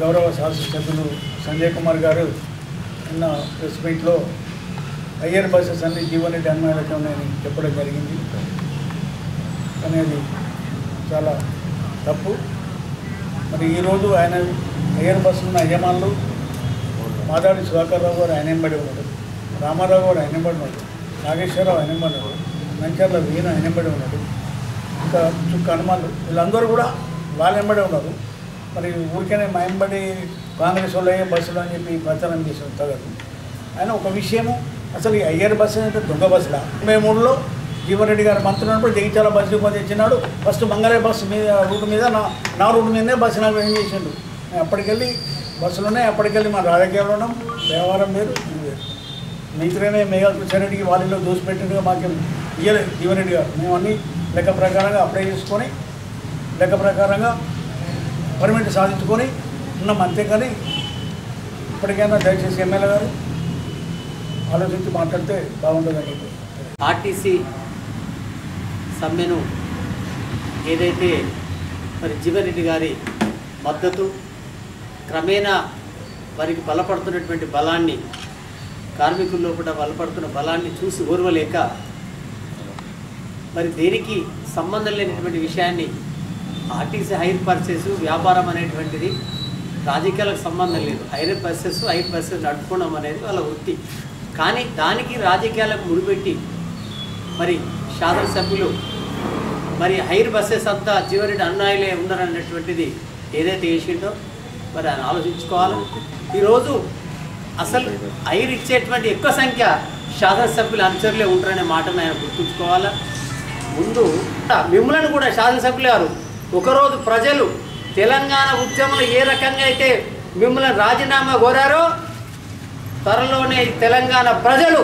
గౌరవ శాసనసభ్యులు సంజయ్ కుమార్ గారు నిన్న ప్రెస్ మీట్లో హయ్యర్ బస్సెస్ అన్ని జీవనరెడ్డి రెడ్డి ఉన్నాయని చెప్పడం జరిగింది. అనేది చాలా తప్పు. మరి ఈరోజు ఆయన హయ్యర్ బస్సు ఉన్న యజమానులు మాదాడి సుధాకర్ రావు గారు ఆయన ఎంబడి ఉన్నాడు రామారావు గారు ఆయన ఎంబడి ఉన్నాడు నాగేశ్వరరావు ఆయన ఎంబడి ఉన్నాడు నంచర్ల వీణ ఆయన ఎంబడి ఉన్నాడు ఇంకా చుక్క హనుమాన్లు వీళ్ళందరూ కూడా వాళ్ళ వెంబడే ఉన్నారు. మరి ఊరికనే మా వెంబడి కాంగ్రెస్ వాళ్ళు బస్సులు అని చెప్పి ప్రచారం చేసి తగదు ఆయన ఒక విషయము అసలు ఈ అయ్యర్ బస్సు అంటే దొంగ బస్సులా తొంభై మూడులో జీవన్ రెడ్డి గారు మంత్రి ఉన్నప్పుడు జగిత్యాల బస్సు డిపో తెచ్చినాడు. ఫస్ట్ మంగళయ్య బస్సు మీద రూట్ మీద నా నా రూట్ మీదనే బస్సు నాకు ఏం చేసిండు. నేను అప్పటికెళ్ళి బస్సులోనే అప్పటికెళ్ళి మా రాజకీయాలు ఉన్నాం. వ్యవహారం వేరు వేరు. మిగతానే మేఘాలు కృష్ణారెడ్డికి వాళ్ళలో దోసిపెట్టినట్టుగా మాకేం ఇయ్యలేదు జీవన్ రెడ్డి గారు. మేము అన్నీ లెక్క ప్రకారంగా అప్లై చేసుకొని లెక్క ప్రకారంగా పర్మిట్ సాధించుకొని ఉన్నాం అంతేకాని ఇప్పటికైనా దయచేసి ఎమ్మెల్యే గారు ఆలోచించి మాట్లాడితే బాగుంటుందని ఆర్టీసీ సమ్మెను ఏదైతే మరి జీవన్రెడ్డి గారి మద్దతు క్రమేణా వారికి బలపడుతున్నటువంటి బలాన్ని కార్మికుల్లో కూడా బలపడుతున్న బలాన్ని చూసి ఓర్వలేక మరి దేనికి సంబంధం లేనటువంటి విషయాన్ని ఆర్టీసీ హైర్ పర్చేస్ వ్యాపారం అనేటువంటిది రాజకీయాలకు సంబంధం లేదు. హైర్ పర్సెస్ హైర్ పర్సెస్ నడుపుకోవడం అనేది వాళ్ళ వృత్తి. కానీ దానికి రాజకీయాలకు ముడిపెట్టి మరి శాసనసభ్యులు మరి హైర్ బస్సెస్ అంతా జీవరెడ్డి అన్నాయిలే ఉన్నారన్నటువంటిది ఏదైతే చేసిండో మరి ఆయన ఆలోచించుకోవాలి? ఈరోజు అసలు హైర్ ఇచ్చేటువంటి ఎక్కువ సంఖ్య శాసనసభ్యులు అనుచరులే ఉంటారనే మాటను ఆయన గుర్తుంచుకోవాలా? ముందు మిమ్మల్ని కూడా శాసనసభ్యులు గారు ఒకరోజు ప్రజలు తెలంగాణ ఉద్యమంలో ఏ రకంగా అయితే మిమ్మల్ని రాజీనామా కోరారో త్వరలోనే తెలంగాణ ప్రజలు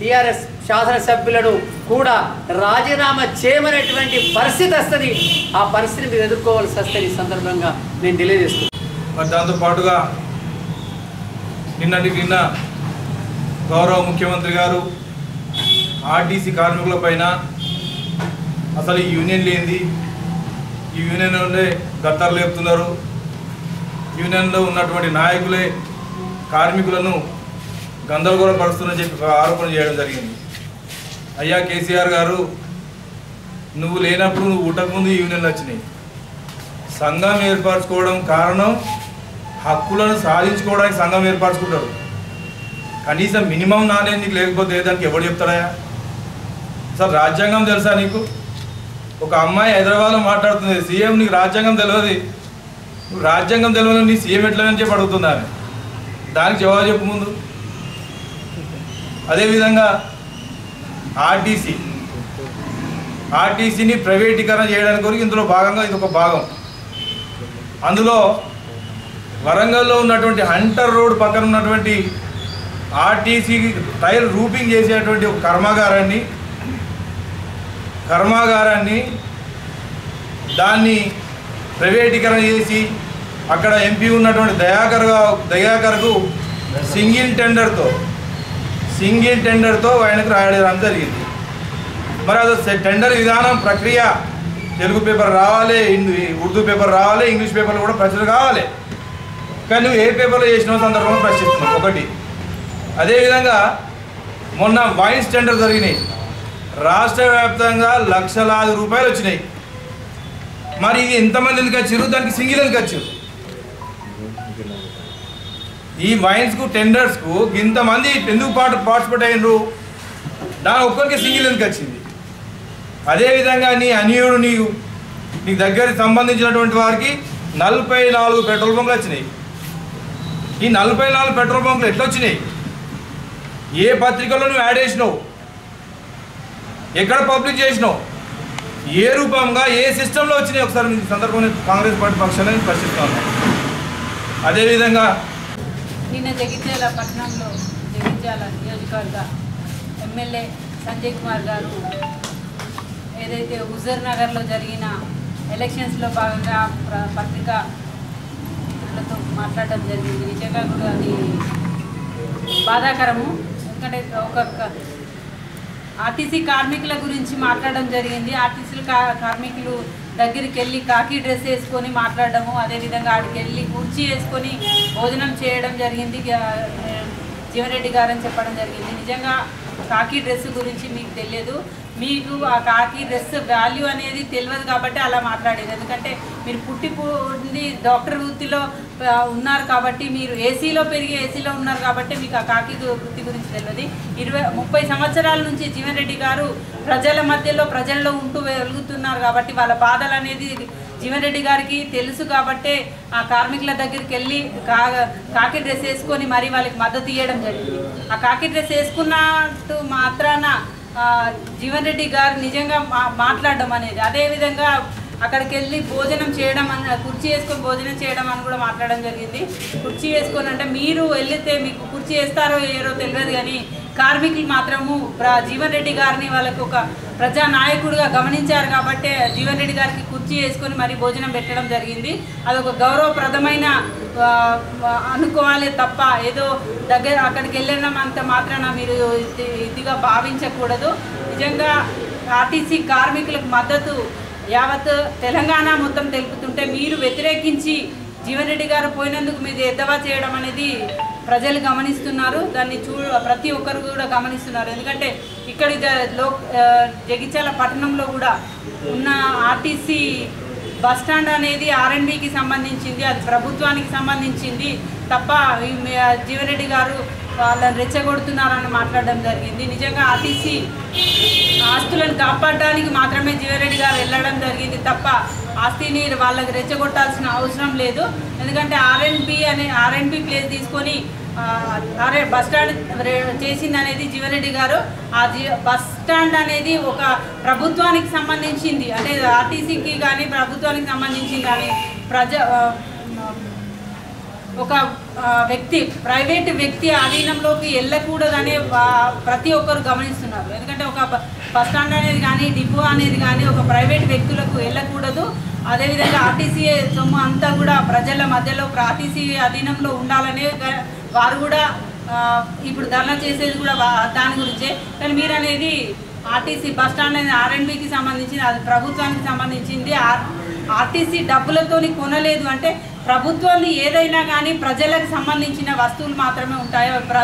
టీఆర్ఎస్ శాసనసభ్యులను కూడా రాజీనామా చేయమనేటువంటి పరిస్థితి వస్తుంది. ఆ పరిస్థితిని మీరు ఎదుర్కోవాల్సి వస్తుంది ఈ సందర్భంగా నేను తెలియజేస్తున్నాను మరి దాంతో నిన్నటి నిన్న గౌరవ ముఖ్యమంత్రి గారు ఆర్టీసీ కార్మికుల పైన అసలు ఈ యూనియన్ లేనిది. ఈ యూనియన్ యూనియన్లోనే గత్తర్ లేపుతున్నారు యూనియన్లో ఉన్నటువంటి నాయకులే కార్మికులను గందరగోళపరుస్తున్నారని చెప్పి ఒక ఆరోపణ చేయడం జరిగింది. అయ్యా కేసీఆర్ గారు నువ్వు లేనప్పుడు నువ్వు పుట్టకముందు యూనియన్లు వచ్చినాయి. సంఘం ఏర్పరచుకోవడం కారణం హక్కులను సాధించుకోవడానికి సంఘం ఏర్పరచుకుంటారు. కనీసం మినిమం నాలెడ్జ్ నీకు లేకపోతే దానికి ఎవడు చెప్తాడా సార్ రాజ్యాంగం తెలుసా నీకు? ఒక అమ్మాయి హైదరాబాద్లో మాట్లాడుతుంది సీఎం నీకు రాజ్యాంగం తెలియదు రాజ్యాంగం తెలియదు నీ సీఎం ఎట్లా చెప్పి అడుగుతుందా ఆమె. దానికి జవాబు చెప్పు ముందు. అదేవిధంగా ఆర్టీసీ. ఆర్టీసీని ప్రైవేటీకరణ చేయడానికి కొరకు ఇందులో భాగంగా ఇది ఒక భాగం. అందులో వరంగల్లో ఉన్నటువంటి హంటర్ రోడ్ పక్కన ఉన్నటువంటి ఆర్టీసీ టైర్ రూపింగ్ చేసేటువంటి ఒక కర్మాగారాన్ని కర్మాగారాన్ని దాన్ని ప్రైవేటీకరణ చేసి అక్కడ ఎంపీ ఉన్నటువంటి దయాకర్ దయాకర్కు సింగిల్ టెండర్తో సింగిల్ టెండర్తో ఆయనకు రాయడం జరిగింది. మరి అది టెండర్ విధానం ప్రక్రియ తెలుగు పేపర్ రావాలి హిందీ- ఉర్దూ పేపర్ రావాలి ఇంగ్లీష్ పేపర్లు కూడా ప్రచురణ కావాలి. కానీ నువ్వు ఏ పేపర్లో చేసిన సందర్భంలో ప్రశ్నిస్తున్నావు. ఒకటి. అదేవిధంగా మొన్న వైన్స్ టెండర్ జరిగినాయి. రాష్ట్ర వ్యాప్తంగా లక్షలాది రూపాయలు వచ్చినాయి. మరి ఇది ఎంతమంది ఎందుకు వచ్చారు? దానికి సింగిల్ ఎందుకు వచ్చారు? ఈ వైన్స్కు టెండర్స్కు ఇంతమంది ఎందుకు పాటు పార్టిసిపేట్ అయ్యారు దాని ఒక్కరికి సింగిల్ ఎందుకు వచ్చింది? అదేవిధంగా నీ అనియుడు నీవు నీ దగ్గరికి సంబంధించినటువంటి వారికి నలభై నాలుగు పెట్రోల్ బంకులు వచ్చినాయి. ఈ నలభై నాలుగు పెట్రోల్ బంకులు ఎట్లా వచ్చినాయి ఏ పత్రికలో నువ్వు యాడ్ చేసినావు? ఎక్కడ పబ్లిక్ చేసినావు? ఏ రూపంగా ఏ సిస్టంలో వచ్చినాయి? ఒకసారి ఈ సందర్భంలో కాంగ్రెస్ పార్టీ పక్షాన్ని ప్రశ్నిస్తాను. అదేవిధంగా నిన్న జగిత్యాల పట్టణంలో జగిత్యాల నియోజకవర్గ ఎమ్మెల్యే సంజయ్ కుమార్ గారు ఏదైతే హుజర్ నగర్లో జరిగిన ఎలక్షన్స్లో భాగంగా ప్ర- మాట్లాడడం జరిగింది. నిజంగా కూడా అది బాధాకరము. ఎందుకంటే ఒక ఆర్టీసీ కార్మికుల గురించి మాట్లాడడం జరిగింది. ఆర్టీసీ కా కార్మికులు దగ్గరికి వెళ్ళి కాకి డ్రెస్ వేసుకొని మాట్లాడడము అదేవిధంగా ఆడికి వెళ్ళి కుర్చీ వేసుకొని భోజనం చేయడం జరిగింది. జీవరెడ్డి గారని చెప్పడం జరిగింది. నిజంగా కాకి డ్రెస్ గురించి మీకు తెలియదు. మీకు ఆ కాకి డ్రెస్ వాల్యూ అనేది తెలియదు కాబట్టి అలా మాట్లాడేది. ఎందుకంటే మీరు పుట్టి పుట్టి డాక్టర్ వృత్తిలో ఉన్నారు కాబట్టి మీరు ఏసీలో పెరిగి ఏసీలో ఉన్నారు కాబట్టి మీకు ఆ కాకి వృత్తి గురించి తెలియదు. ఇరవై ముప్పై సంవత్సరాల నుంచి జీవన్ రెడ్డి గారు ప్రజల మధ్యలో ప్రజల్లో ఉంటూ వెలుగుతున్నారు కాబట్టి వాళ్ళ బాధలు అనేది జీవన్ రెడ్డి గారికి తెలుసు కాబట్టే ఆ కార్మికుల దగ్గరికి వెళ్ళి కా కాకి డ్రెస్ వేసుకొని మరి వాళ్ళకి మద్దతు ఇవ్వడం జరిగింది. ఆ కాకి డ్రెస్ వేసుకున్నట్టు మాత్రాన జీవన్ రెడ్డి గారు నిజంగా మా మాట్లాడడం అనేది అదేవిధంగా అక్కడికి వెళ్ళి భోజనం చేయడం అని కుర్చీ వేసుకొని భోజనం చేయడం అని కూడా మాట్లాడడం జరిగింది. కుర్చీ వేసుకొని అంటే మీరు వెళితే మీకు కుర్చీ వేస్తారో ఏరో తెలియదు కానీ కార్మికులు మాత్రము జీవన్ రెడ్డి గారిని వాళ్ళకు ఒక ప్రజా నాయకుడిగా గమనించారు కాబట్టి జీవన్ రెడ్డి గారికి కుర్చీ వేసుకొని మరి భోజనం పెట్టడం జరిగింది. అదొక గౌరవప్రదమైన అనుకోవాలి తప్ప ఏదో దగ్గర అక్కడికి వెళ్ళినాం అంత మాత్రాన మీరు ఇదిగా భావించకూడదు. నిజంగా ఆర్టీసీ కార్మికులకు మద్దతు యావత్ తెలంగాణ మొత్తం తెలుపుతుంటే మీరు వ్యతిరేకించి జీవన్ రెడ్డి గారు పోయినందుకు మీరు ఎద్దవా చేయడం అనేది ప్రజలు గమనిస్తున్నారు. దాన్ని చూ ప్రతి ఒక్కరు కూడా గమనిస్తున్నారు. ఎందుకంటే ఇక్కడ లో జగిత్యాల పట్టణంలో కూడా ఉన్న ఆర్టీసీ బస్ స్టాండ్ అనేది ఆర్ఎండ్బికి సంబంధించింది అది ప్రభుత్వానికి సంబంధించింది తప్ప జీవరెడ్డి గారు వాళ్ళని రెచ్చగొడుతున్నారని మాట్లాడడం జరిగింది. నిజంగా ఆర్టీసీ ఆస్తులను కాపాడడానికి మాత్రమే జీవరెడ్డి గారు వెళ్ళడం జరిగింది తప్ప ఆస్తిని వాళ్ళకి రెచ్చగొట్టాల్సిన అవసరం లేదు. ఎందుకంటే ఆర్ఎన్బి అనే ఆర్ఎన్బి ప్లేస్ తీసుకొని ఆర్ఏ బస్ స్టాండ్ చేసింది అనేది జీవరెడ్డి గారు. ఆ జీ బస్ స్టాండ్ అనేది ఒక ప్రభుత్వానికి సంబంధించింది. అంటే ఆర్టీసీకి కానీ ప్రభుత్వానికి సంబంధించింది. కానీ ప్రజ ఒక వ్యక్తి ప్రైవేట్ వ్యక్తి ఆధీనంలోకి వెళ్ళకూడదనే ప్రతి ఒక్కరు గమనిస్తున్నారు. ఎందుకంటే ఒక బ- బస్ స్టాండ్ అనేది కానీ డిపో అనేది కానీ ఒక ప్రైవేట్ వ్యక్తులకు వెళ్ళకూడదు. అదేవిధంగా ఆర్టీసీ సొమ్ము అంతా కూడా ప్రజల మధ్యలో ఆర్టీసీ అధీనంలో ఉండాలనే వారు కూడా ఇప్పుడు ధర్నా చేసేది కూడా దాని గురించే. కానీ మీరు అనేది ఆర్టీసీ బస్ స్టాండ్ అనేది ఆర్ఎండ్బికి సంబంధించింది అది ప్రభుత్వానికి సంబంధించింది. ఆర్ ఆర్టీసీ డబ్బులతోని కొనలేదు అంటే ప్రభుత్వాలు ఏదైనా కానీ ప్రజలకు సంబంధించిన వస్తువులు మాత్రమే ఉంటాయి ప్ర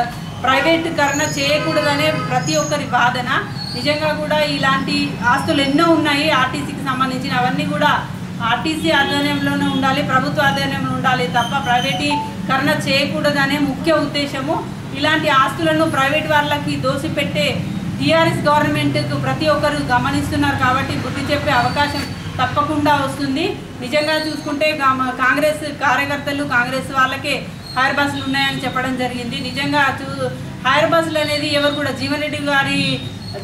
ప్రైవేటీకరణ చేయకూడదనే ప్రతి ఒక్కరి వాదన. నిజంగా కూడా ఇలాంటి ఆస్తులు ఎన్నో ఉన్నాయి ఆర్టీసీకి సంబంధించిన. అవన్నీ కూడా ఆర్టీసీ ఆధ్వర్యంలోనే ఉండాలి ప్రభుత్వ ఆధ్వర్యంలో ఉండాలి తప్ప ప్రైవేటీకరణ చేయకూడదనే ముఖ్య ఉద్దేశము. ఇలాంటి ఆస్తులను ప్రైవేట్ వాళ్ళకి దోసిపెట్టే టీఆర్ఎస్ గవర్నమెంట్కు ప్రతి ఒక్కరు గమనిస్తున్నారు కాబట్టి బుద్ధి చెప్పే అవకాశం తప్పకుండా వస్తుంది. నిజంగా చూసుకుంటే కాంగ్రెస్ కార్యకర్తలు కాంగ్రెస్ వాళ్ళకే హైర్ బస్సులు ఉన్నాయని చెప్పడం జరిగింది. నిజంగా చూ హైర్ బస్సులు అనేది ఎవరు కూడా జీవన్ రెడ్డి గారి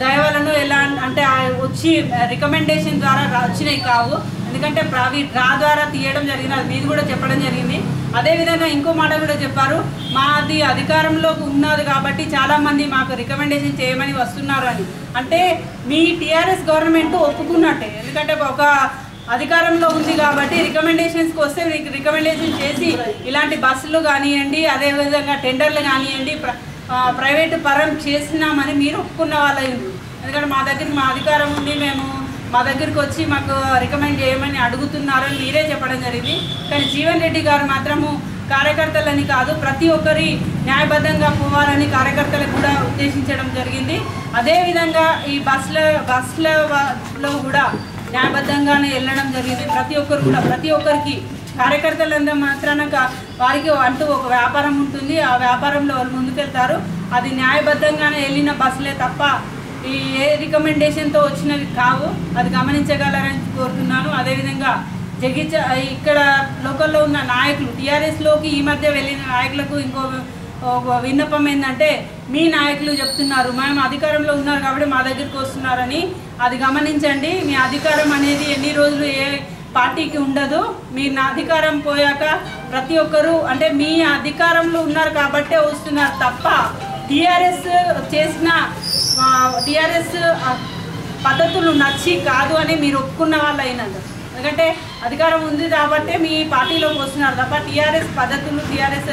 దయవలను ఎలా అంటే వచ్చి రికమెండేషన్ ద్వారా వచ్చినవి వచ్చినాయి కావు. ఎందుకంటే అవి డ్రా ద్వారా తీయడం జరిగింది. అది మీది కూడా చెప్పడం జరిగింది. అదేవిధంగా ఇంకో మాట కూడా చెప్పారు. మాది అధికారంలోకి ఉన్నది కాబట్టి చాలామంది మాకు రికమెండేషన్ చేయమని వస్తున్నారు అని. అంటే మీ టీఆర్ఎస్ గవర్నమెంట్ ఒప్పుకున్నట్టే. ఎందుకంటే ఒక అధికారంలో ఉంది కాబట్టి రికమెండేషన్స్కి వస్తే మీకు రికమెండేషన్ చేసి ఇలాంటి బస్సులు కానివ్వండి అదేవిధంగా టెండర్లు కానివ్వండి ప్ర ప్రైవేటు పరం చేసినామని మీరు ఒప్పుకున్న వాళ్ళు ఎందుకంటే మా దగ్గర మా అధికారం ఉంది మేము మా దగ్గరికి వచ్చి మాకు రికమెండ్ చేయమని అడుగుతున్నారని మీరే చెప్పడం జరిగింది. కానీ జీవన్ రెడ్డి గారు మాత్రము కార్యకర్తలని కాదు ప్రతి ఒక్కరి న్యాయబద్ధంగా పోవాలని కార్యకర్తలకు కూడా ఉద్దేశించడం జరిగింది. అదేవిధంగా ఈ బస్సుల బస్సులలో కూడా న్యాయబద్ధంగానే వెళ్ళడం జరిగింది. ప్రతి ఒక్కరు కూడా ప్రతి ఒక్కరికి కార్యకర్తలంతా మాత్రాన వారికి అంటూ ఒక వ్యాపారం ఉంటుంది. ఆ వ్యాపారంలో వారు ముందుకెళ్తారు. అది న్యాయబద్ధంగానే వెళ్ళిన బస్సులే తప్ప ఈ ఏ రికమెండేషన్తో వచ్చినవి కావు. అది గమనించగలరని కోరుతున్నాను. అదేవిధంగా జగిచ ఇక్కడ లోకల్లో ఉన్న నాయకులు టీఆర్ఎస్లోకి ఈ మధ్య వెళ్ళిన నాయకులకు ఇంకో విన్నపం ఏంటంటే మీ నాయకులు చెప్తున్నారు మేము అధికారంలో ఉన్నారు కాబట్టి మా దగ్గరికి వస్తున్నారని. అది గమనించండి మీ అధికారం అనేది ఎన్ని రోజులు ఏ పార్టీకి ఉండదు. మీ నా అధికారం పోయాక ప్రతి ఒక్కరూ అంటే మీ అధికారంలో ఉన్నారు కాబట్టే వస్తున్నారు తప్ప టీఆర్ఎస్ చేసిన టీఆర్ఎస్ పద్ధతులు నచ్చి కాదు అని మీరు ఒప్పుకున్న వాళ్ళు అయినారు ఎందుకంటే అధికారం ఉంది కాబట్టి మీ పార్టీలోకి వస్తున్నారు తప్ప టీఆర్ఎస్ పద్ధతులు టీఆర్ఎస్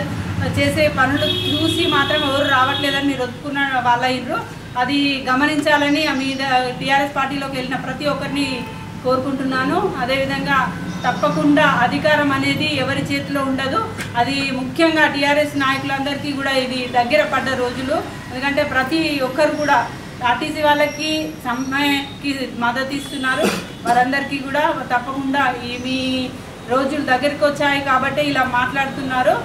చేసే పనులు చూసి మాత్రం ఎవరు రావట్లేదని మీరు ఒప్పుకున్న వాళ్ళ అది గమనించాలని మీ టీఆర్ఎస్ పార్టీలోకి వెళ్ళిన ప్రతి ఒక్కరిని కోరుకుంటున్నాను. అదేవిధంగా తప్పకుండా అధికారం అనేది ఎవరి చేతిలో ఉండదు. అది ముఖ్యంగా టీఆర్ఎస్ నాయకులందరికీ కూడా ఇది దగ్గర పడ్డ రోజులు. ఎందుకంటే ప్రతి ఒక్కరు కూడా ఆర్టీసీ వాళ్ళకి సమ్మెకి మద్దతు ఇస్తున్నారు. వారందరికీ కూడా తప్పకుండా ఈ మీ రోజులు దగ్గరికి వచ్చాయి కాబట్టి ఇలా మాట్లాడుతున్నారు.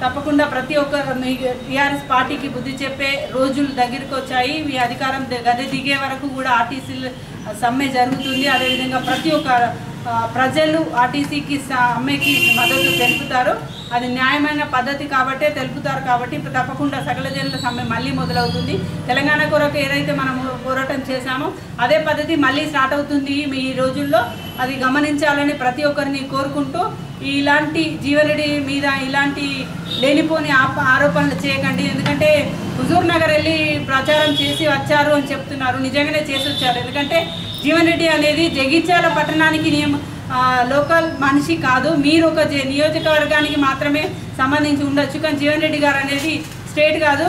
తప్పకుండా ప్రతి ఒక్క మీ టీఆర్ఎస్ పార్టీకి బుద్ధి చెప్పే రోజులు దగ్గరికి వచ్చాయి. మీ అధికారం గది దిగే వరకు కూడా ఆర్టీసీ సమ్మె జరుగుతుంది. అదేవిధంగా ప్రతి ఒక్క ప్రజలు ఆర్టీసీకి సమ్మెకి మద్దతు తెలుపుతారు. అది న్యాయమైన పద్ధతి కాబట్టే తెలుపుతారు కాబట్టి ఇప్పుడు తప్పకుండా సకల జనుల సమ్మె మళ్ళీ మొదలవుతుంది. తెలంగాణ కొరకు ఏదైతే మనం పోరాటం చేశామో అదే పద్ధతి మళ్ళీ స్టార్ట్ అవుతుంది మీ ఈ రోజుల్లో. అది గమనించాలని ప్రతి ఒక్కరిని కోరుకుంటూ ఇలాంటి జీవనరెడ్డి మీద ఇలాంటి లేనిపోని ఆప ఆరోపణలు చేయకండి. ఎందుకంటే హుజూర్ నగర్ వెళ్ళి ప్రచారం చేసి వచ్చారు అని చెప్తున్నారు. నిజంగానే చేసి వచ్చారు. ఎందుకంటే జీవన్ రెడ్డి అనేది జగిత్యాల పట్టణానికి నియమ లోకల్ మనిషి కాదు. మీరు ఒక నియోజకవర్గానికి మాత్రమే సంబంధించి ఉండొచ్చు. కానీ జీవన్ రెడ్డి గారు అనేది స్టేట్ కాదు.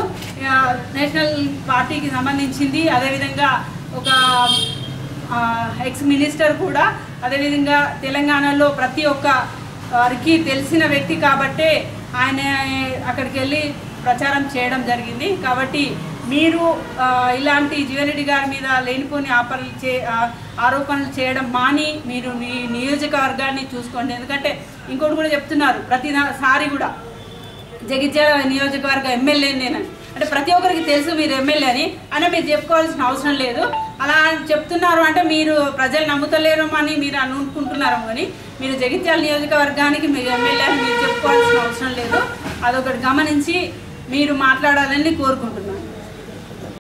నేషనల్ పార్టీకి సంబంధించింది. అదేవిధంగా ఒక ఎక్స్ మినిస్టర్ కూడా. అదేవిధంగా తెలంగాణలో ప్రతి ఒక్క వారికి తెలిసిన వ్యక్తి కాబట్టే ఆయన అక్కడికి వెళ్ళి ప్రచారం చేయడం జరిగింది. కాబట్టి మీరు ఇలాంటి జీవనరెడ్డి గారి మీద లేనిపోని ఆపనలు చే ఆరోపణలు చేయడం మాని మీరు మీ నియోజకవర్గాన్ని చూసుకోండి. ఎందుకంటే ఇంకోటి కూడా చెప్తున్నారు ప్రతిసారి సారి కూడా జగిత్యాల నియోజకవర్గ ఎమ్మెల్యే నేనని. అంటే ప్రతి ఒక్కరికి తెలుసు మీరు ఎమ్మెల్యే అని అని మీరు చెప్పుకోవాల్సిన అవసరం లేదు. అలా చెప్తున్నారు అంటే మీరు ప్రజలు నమ్ముతలేరు అని మీరు అనుకుంటున్నారు కానీ మీరు జగిత్యాల నియోజకవర్గానికి మీరు ఎమ్మెల్యే అని మీరు చెప్పుకోవాల్సిన అవసరం లేదు. అదొకటి గమనించి మీరు మాట్లాడాలని కోరుకుంటున్నాను.